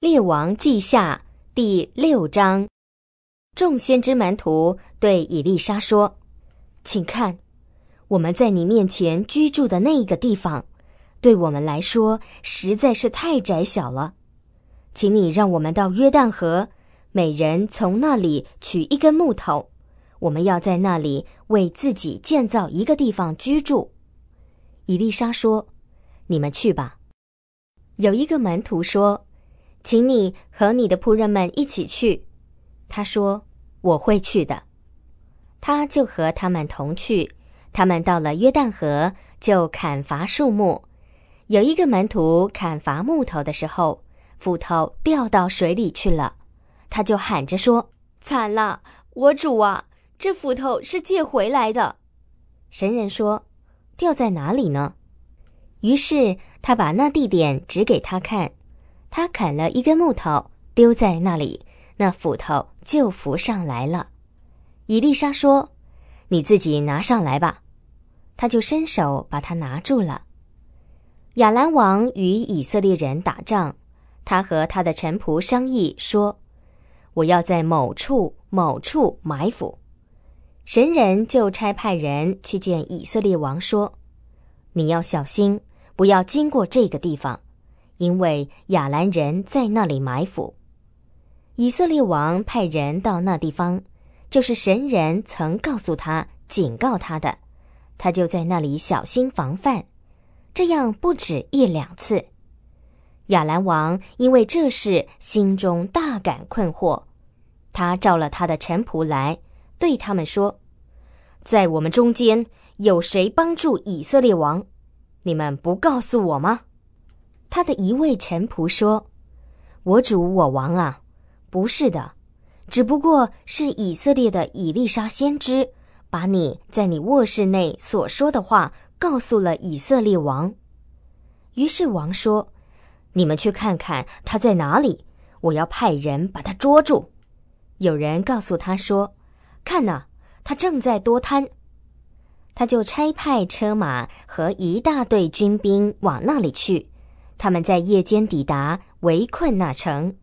列王记下第六章，众先知门徒对以利沙说：“请看，我们在你面前居住的那一个地方，对我们来说实在是太窄小了。请你让我们到约旦河，每人从那里取一根木头，我们要在那里为自己建造一个地方居住。”以利沙说：“你们去吧。”有一个门徒说。请你和你的仆人们一起去。他说：“我会去的。”他就和他们同去。他们到了约旦河，就砍伐树木。有一个门徒砍伐木头的时候，斧头掉到水里去了。他就喊着说：“惨了，我主啊！这斧头是借回来的。”神人说：“掉在哪里呢？”于是他把那地点指给他看。他砍了一根木头，丢在那里，那斧头就浮上来了。伊丽莎说：“你自己拿上来吧。”他就伸手把它拿住了。亚兰王与以色列人打仗，他和他的臣仆商议说：“我要在某处某处埋伏。”神人就差派人去见以色列王说：“你要小心，不要经过这个地方。”因为亚兰人在那里埋伏，以色列王派人到那地方，就是神人曾告诉他、警告他的，他就在那里小心防范。这样不止一两次。亚兰王因为这事心中大感困惑，他召了他的臣仆来，对他们说：“在我们中间有谁帮助以色列王？你们不告诉我吗？”他的一位臣仆说：“我主我王啊，不是的，只不过是以色列的以利沙先知把你在你卧室内所说的话告诉了以色列王。”于是王说：“你们去看看他在哪里，我要派人把他捉住。”有人告诉他说：“看呐，他正在多贪。”他就差派车马和一大队军兵往那里去。他们在夜间抵达，围困那城。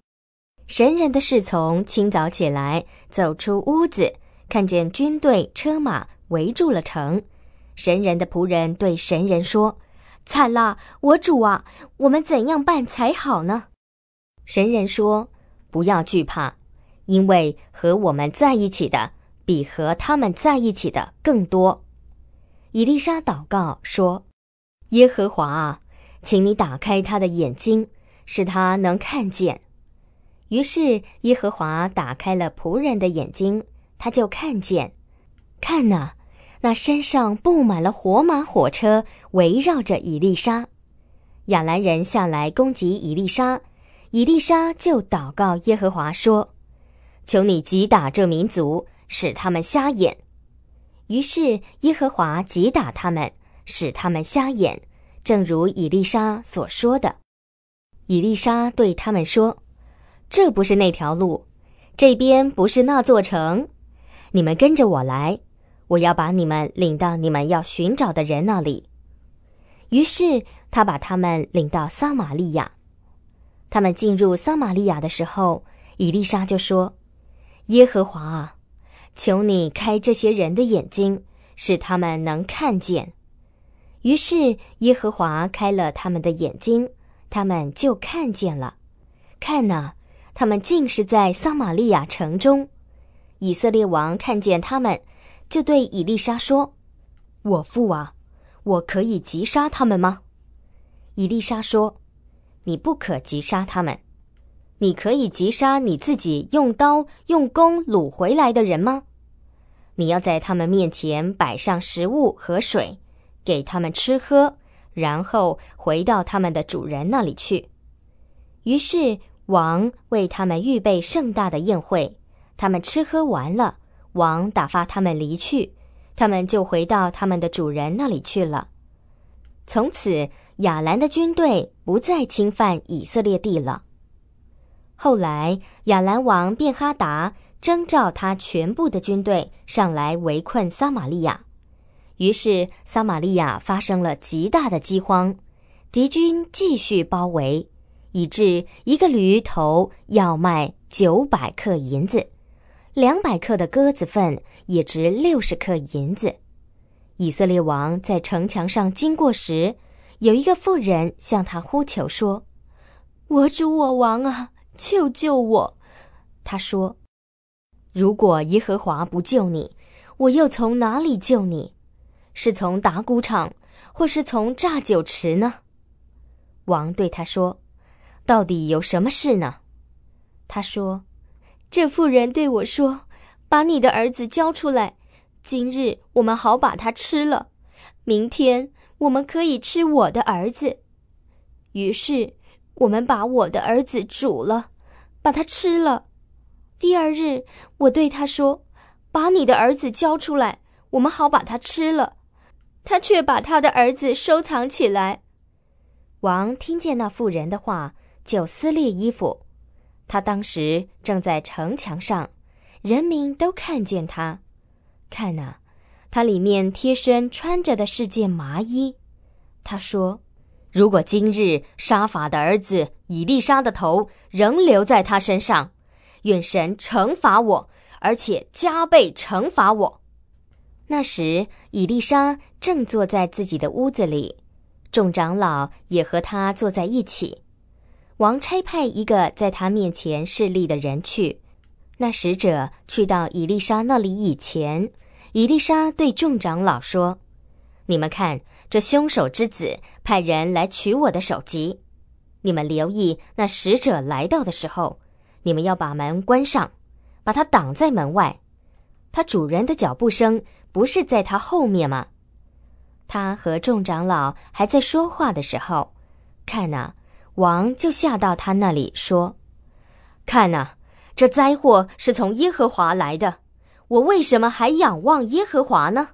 神人的侍从清早起来，走出屋子，看见军队车马围住了城。神人的仆人对神人说：“惨了，我主啊，我们怎样办才好呢？”神人说：“不要惧怕，因为和我们在一起的比和他们在一起的更多。”以丽莎祷告说：“耶和华啊！”请你打开他的眼睛，使他能看见。于是耶和华打开了仆人的眼睛，他就看见。看呐，那山上布满了火马火车，围绕着以丽莎。亚兰人下来攻击以丽莎，以丽莎就祷告耶和华说：“求你击打这民族，使他们瞎眼。”于是耶和华击打他们，使他们瞎眼。正如伊丽莎所说的，伊丽莎对他们说：“这不是那条路，这边不是那座城。你们跟着我来，我要把你们领到你们要寻找的人那里。”于是他把他们领到撒玛利亚。他们进入撒玛利亚的时候，伊丽莎就说：“耶和华啊，求你开这些人的眼睛，使他们能看见。”于是耶和华开了他们的眼睛，他们就看见了。看呐，他们竟是在撒玛利亚城中。以色列王看见他们，就对以利沙说：“我父啊，我可以击杀他们吗？”以利沙说：“你不可击杀他们。你可以击杀你自己用刀用弓掳回来的人吗？你要在他们面前摆上食物和水。”给他们吃喝，然后回到他们的主人那里去。于是王为他们预备盛大的宴会，他们吃喝完了，王打发他们离去，他们就回到他们的主人那里去了。从此亚兰的军队不再侵犯以色列地了。后来亚兰王便哈达征召他全部的军队上来围困撒玛利亚。于是，撒玛利亚发生了极大的饥荒，敌军继续包围。以致一个驴头要卖九百克银子，两百克的鸽子粪也值六十克银子。以色列王在城墙上经过时，有一个妇人向他呼求说：“我主我王啊，救救我！”他说：“如果耶和华不救你，我又从哪里救你？是从打谷场，或是从榨酒池呢？”王对他说。到底有什么事呢？他说：“这妇人对我说，把你的儿子交出来，今日我们好把他吃了，明天我们可以吃我的儿子。于是我们把我的儿子煮了，把他吃了。第二日，我对他说，把你的儿子交出来，我们好把他吃了。他却把他的儿子收藏起来。”王听见那妇人的话。就撕裂衣服，他当时正在城墙上，人民都看见他。看呐，他里面贴身穿着的是件麻衣。他说：“如果今日沙法的儿子以利沙的头仍留在他身上，愿神惩罚我，而且加倍惩罚我。”那时，以利沙正坐在自己的屋子里，众长老也和他坐在一起。王差派一个在他面前侍立的人去，那使者去到以丽莎那里以前，以丽莎对众长老说：“你们看，这凶手之子派人来取我的首级。你们留意那使者来到的时候，你们要把门关上，把他挡在门外。他主人的脚步声不是在他后面吗？”他和众长老还在说话的时候，看呐。王就下到他那里说：“看呐，这灾祸是从耶和华来的，我为什么还仰望耶和华呢？”